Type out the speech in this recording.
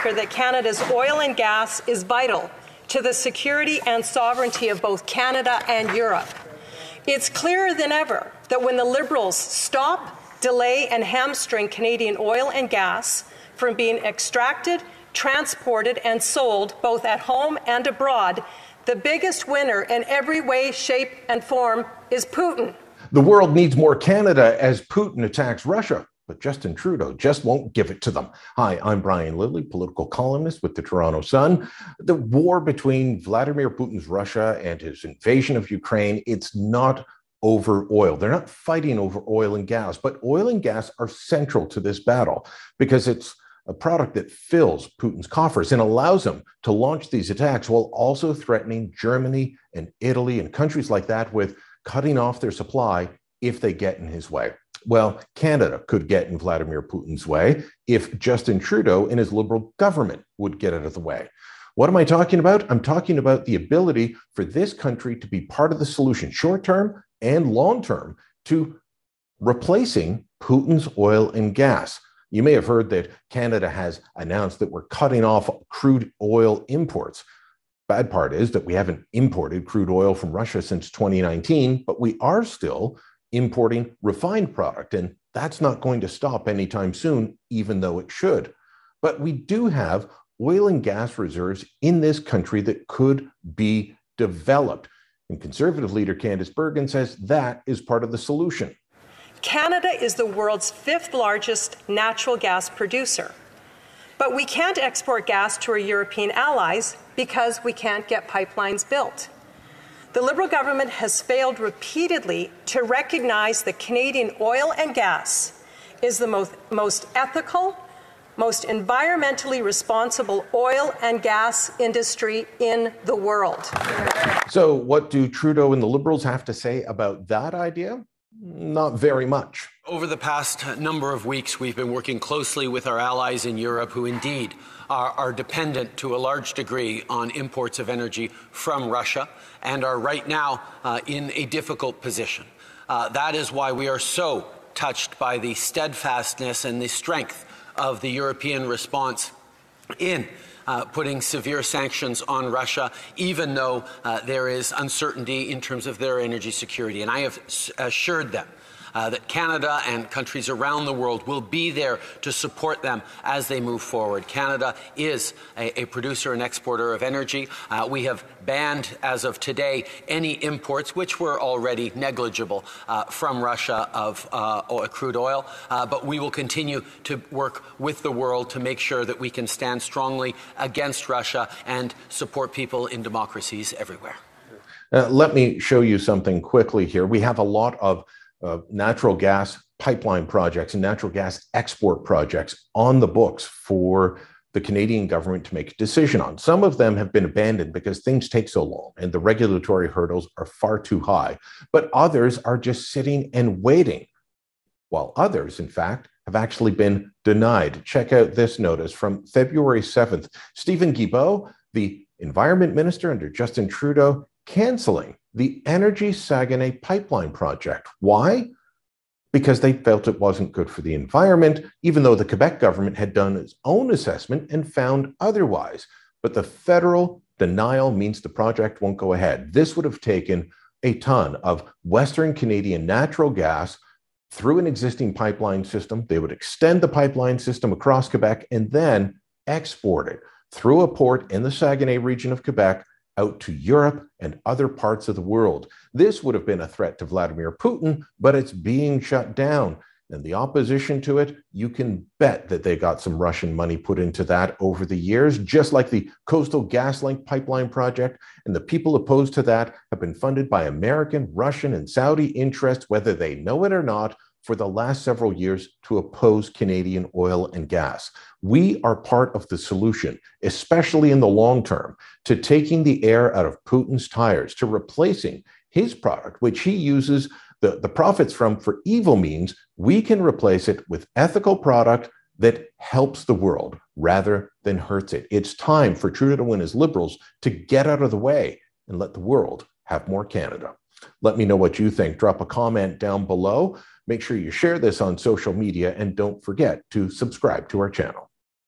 Speaker, that Canada's oil and gas is vital to the security and sovereignty of both Canada and Europe. It's clearer than ever that when the Liberals stop, delay, and hamstring Canadian oil and gas from being extracted, transported, and sold both at home and abroad, the biggest winner in every way, shape, and form is Putin. The world needs more Canada as Putin attacks Russia but Justin Trudeau just won't give it to them. Hi, I'm Brian Lilley, political columnist with the Toronto Sun. The war between Vladimir Putin's Russia and his invasion of Ukraine, it's not over oil. They're not fighting over oil and gas, but oil and gas are central to this battle because it's a product that fills Putin's coffers and allows him to launch these attacks while also threatening Germany and Italy and countries like that with cutting off their supply if they get in his way. Well, Canada could get in Vladimir Putin's way if Justin Trudeau and his Liberal government would get out of the way. What am I talking about? I'm talking about the ability for this country to be part of the solution, short term and long term, to replacing Putin's oil and gas. You may have heard that Canada has announced that we're cutting off crude oil imports. Bad part is that we haven't imported crude oil from Russia since 2019, but we are still importing refined product. And that's not going to stop anytime soon, even though it should. But we do have oil and gas reserves in this country that could be developed. And conservative leader Candice Bergen says that is part of the solution. Canada is the world's fifth largest natural gas producer. But we can't export gas to our European allies because we can't get pipelines built. The Liberal government has failed repeatedly to recognize that Canadian oil and gas is the most, most ethical, most environmentally responsible oil and gas industry in the world. So, what do Trudeau and the Liberals have to say about that idea? Not very much. Over the past number of weeks, we've been working closely with our allies in Europe who indeed are, are dependent to a large degree on imports of energy from Russia and are right now uh, in a difficult position. Uh, that is why we are so touched by the steadfastness and the strength of the European response in uh, putting severe sanctions on Russia, even though uh, there is uncertainty in terms of their energy security. And I have assured them uh, that Canada and countries around the world will be there to support them as they move forward. Canada is a, a producer and exporter of energy. Uh, we have banned, as of today, any imports, which were already negligible, uh, from Russia of uh, crude oil. Uh, but we will continue to work with the world to make sure that we can stand strongly against Russia and support people in democracies everywhere. Uh, let me show you something quickly here. We have a lot of uh, natural gas pipeline projects and natural gas export projects on the books for the Canadian government to make a decision on. Some of them have been abandoned because things take so long and the regulatory hurdles are far too high. But others are just sitting and waiting, while others, in fact, have actually been denied. Check out this notice from February 7th. Steven Guilbeault, the environment minister under Justin Trudeau, canceling the Energy Saguenay pipeline project. Why? Because they felt it wasn't good for the environment, even though the Quebec government had done its own assessment and found otherwise. But the federal denial means the project won't go ahead. This would have taken a ton of Western Canadian natural gas through an existing pipeline system. They would extend the pipeline system across Quebec and then export it through a port in the Saguenay region of Quebec out to Europe and other parts of the world. This would have been a threat to Vladimir Putin, but it's being shut down. And the opposition to it, you can bet that they got some Russian money put into that over the years, just like the Coastal GasLink pipeline project. And the people opposed to that have been funded by American, Russian, and Saudi interests, whether they know it or not, for the last several years to oppose Canadian oil and gas. We are part of the solution, especially in the long term, to taking the air out of Putin's tires, to replacing his product, which he uses the, the profits from for evil means. We can replace it with ethical product that helps the world rather than hurts it. It's time for Trudeau and his liberals to get out of the way and let the world have more Canada. Let me know what you think. Drop a comment down below. Make sure you share this on social media and don't forget to subscribe to our channel.